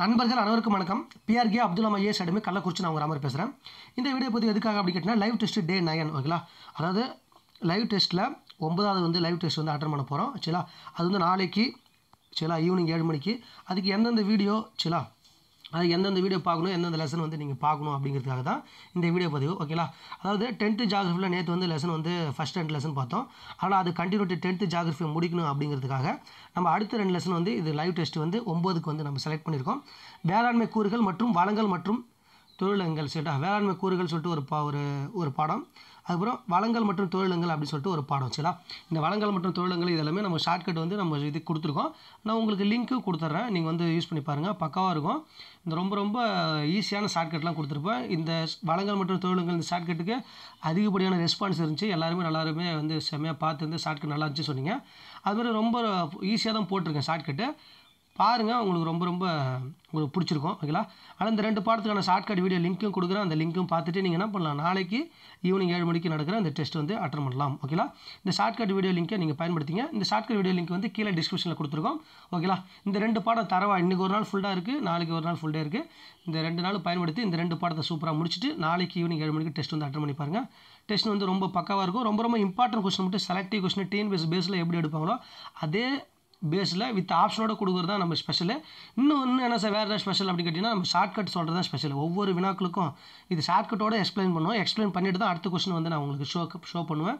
நண்பர்கள் அனைவருக்கும் வணக்கம். பிஆர்கே அப்துல்லாம் ஐஏஎஸ் அடிமை கள்ளக்குறிச்சி நான் உங்கள் ராமர் பேசுகிறேன் இந்த வீடியோ பற்றி எதுக்காக அப்படி கேட்டிங்கன்னா லைவ் டெஸ்ட் டே நயன் ஓகேங்களா? அதாவது லைவ் டெஸ்ட்டில் ஒன்பதாவது வந்து லைவ் டெஸ்ட் வந்து அட்டன் பண்ண போகிறோம் சரிங்களா? அது வந்து நாளைக்கு சரிங்களா? ஈவினிங் ஏழு மணிக்கு. அதுக்கு எந்தெந்த வீடியோ சரிங்களா? அது எந்தெந்த வீடியோ பார்க்கணும் எந்தெந்த லெசன் வந்து நீங்கள் பார்க்கணும் அப்படிங்கிறதுக்காக தான் இந்த வீடியோ பதிவு ஓகேங்களா அதாவது டென்த்து ஜாகிரஃபியில் நேற்று வந்து லெசன் வந்து ஃபஸ்ட் ரெண்டு லெசன் பார்த்தோம். ஆனால் அது கண்டினியூட்டி டென்த்து ஜாகிரஃபி முடிக்கணும் அப்படிங்கிறதுக்காக நம்ம அடுத்த ரெண்டு லெசன் வந்து இது லைவ் டெஸ்ட் வந்து ஒம்போதுக்கு வந்து நம்ம செலக்ட் பண்ணியிருக்கோம். வேளாண்மை கூறுகள் மற்றும் வளங்கள் மற்றும் தொழிலங்கள் சரிட்டா வேளாண்மை கூறுகள் சொல்லிட்டு ஒரு பா ஒரு ஒரு பாடம். அதுக்கப்புறம் வளங்கள் மற்றும் தொழிலங்கள் அப்படின்னு சொல்லிட்டு ஒரு பாடம் சரிங்களா இந்த வளங்கள் மற்றும் தொழிலங்கள் இதெல்லாமே நம்ம ஷார்ட்கட் வந்து நம்ம இது கொடுத்துருக்கோம். நான் உங்களுக்கு லிங்க்கு கொடுத்துட்றேன் நீங்கள் வந்து யூஸ் பண்ணி பாருங்கள் பக்காவாக இருக்கும். இந்த ரொம்ப ரொம்ப ஈஸியான ஷார்ட்கட்லாம் கொடுத்துருப்பேன். இந்த வளங்கள் மற்றும் தொழிலங்கள் இந்த ஷார்ட்கட்டுக்கு அதிகப்படியான ரெஸ்பான்ஸ் இருந்துச்சு. எல்லாருமே எல்லாருமே வந்து செம்மையாக பார்த்து வந்து ஷார்ட்கட் நல்லா இருந்துச்சு சொன்னீங்க. அது மாதிரி ரொம்ப ஈஸியாக தான் போட்டிருக்கேன் ஷார்ட்கட்டு பாருங்கள் உங்களுக்கு ரொம்ப ரொம்ப உங்களுக்கு பிடிச்சிருக்கும் ஓகேங்களா ஆனால் இந்த ரெண்டு பாடத்துக்கான ஷார்ட்கட் வீடியோ லிங்க்கும் கொடுக்குறேன். அந்த லிங்க்கும் பார்த்துட்டு நீங்கள் என்ன பண்ணலாம்? நாளைக்கு ஈவினிங் ஏழு மணிக்கு நடக்கிற அந்த டெஸ்ட் வந்து அட்டன் பண்ணலாம் ஓகேங்களா இந்த ஷார்ட்கட் வீடியோ லிங்க்கை நீங்கள் பயன்படுத்திங்க. இந்த ஷார்ட்கட் வீடியோ லிங்க் வந்து கீழே டிஸ்கிரிப்ஷனில் கொடுத்துருக்கோம் ஓகேங்களா இந்த ரெண்டு பாடம் தரவா? இன்றைக்கி ஒரு நாள் ஃபுல்லாக இருக்குது நாளைக்கு ஒரு நாள் ஃபுல் டே இருக்குது இந்த ரெண்டு நாள் பயன்படுத்தி இந்த ரெண்டு பாடத்தை சூப்பராக முடிச்சுட்டு நாளைக்கு ஈவினிங் ஏழு மணிக்கு டெஸ்ட் வந்து அட்டன் பண்ணி பாருங்கள் டெஸ்ட் வந்து ரொம்ப பக்காவாக இருக்கும். ரொம்ப ரொம்ப இம்பார்ட்டன்ட் கொஸ்டின் மட்டும் செலக்டிவ் கொஸ்டின் டிஎன்பிஎஸ் பேஸில் எப்படி எடுப்பாங்களோ அதே பேஸில் வித் ஆப்ஷனோட கொடுக்குறது தான் நம்ம ஸ்பெஷலு இன்னும் இன்னும் என்ன சார் வேறு ஏதாவது ஸ்பெஷல் அப்படின்னு கேட்டிங்கன்னா நம்ம ஷார்ட்கட் சொல்கிறது தான் ஸ்பெஷல் ஒவ்வொரு வினாக்களுக்கும் இது ஷார்ட்கட்டோட எக்ஸ்பிளைன் பண்ணுவோம். எக்ஸ்பிளைன் பண்ணிட்டு தான் அடுத்த கொஸ்டின் வந்து நான் உங்களுக்கு ஷோ ஷோ பண்ணுவேன்.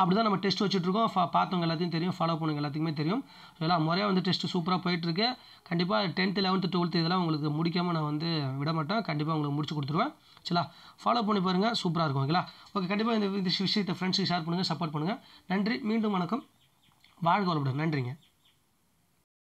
அப்படி தான் நம்ம டெஸ்ட் வச்சுட்ருக்கோம் ஃபா பார்த்தவங்க எல்லாத்தையும் தெரியும். ஃபாலோ பண்ணுங்க எல்லாத்துக்குமே தெரியும். எல்லாம் முறையாக வந்து டெஸ்ட்டு சூப்பராக போயிட்டுருக்கு. கண்டிப்பாக டென்த்து லெவன்த்து டுவெல்த்து இதெல்லாம் உங்களுக்கு முடிக்காமல் நான் வந்து விட மாட்டேன் கண்டிப்பாக உங்களுக்கு முடிச்சு கொடுத்துருவேன். சரிங்களா? ஃபாலோ பண்ணி பாருங்கள் சூப்பராக இருக்கும். ஓகேங்களா? ஓகே கண்டிப்பாக இந்த இந்த விஷயத்தை ஃப்ரெண்ட்ஸுக்கு ஷேர் பண்ணுங்கள் சப்போர்ட் பண்ணுங்கள் நன்றி. மீண்டும் வணக்கம். வாழ்க வளமுடன். நன்றிங்க.